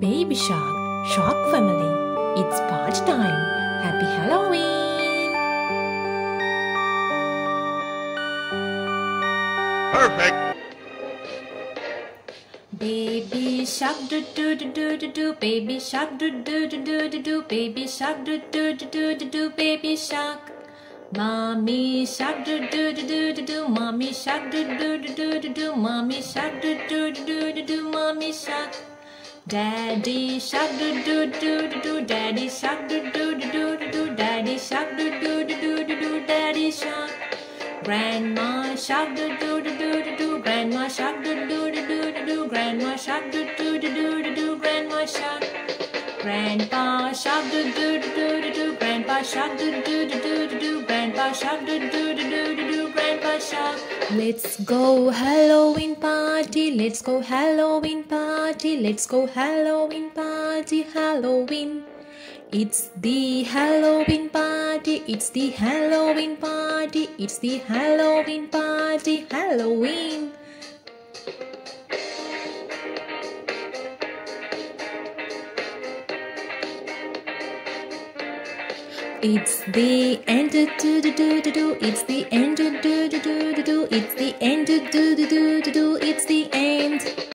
Baby Shark, Shark Family, it's part time. Happy Halloween! Perfect. Baby shark do do do do do do baby shark do do do do do do baby shark do do do do do do baby shark Mommy shark do do do do do do mommy shark do do do do do do mommy shark do do do do do do mommy shark Daddy shark do do do do do daddy shark do do do do do do daddy shark do do do do do do daddy shark Grandma shark do do do do do do grandma shark do do do do do do grandma shark do do do do do do grandma shark Grandpa shark do do do do do Let's go Halloween party let's go Halloween party let's go Halloween party Halloween it's the Halloween party, it's the Halloween party, it's the Halloween party, Halloween. It's the end. Do do do do do it's the end. Do do do do do it's the end. Do do do do do it's the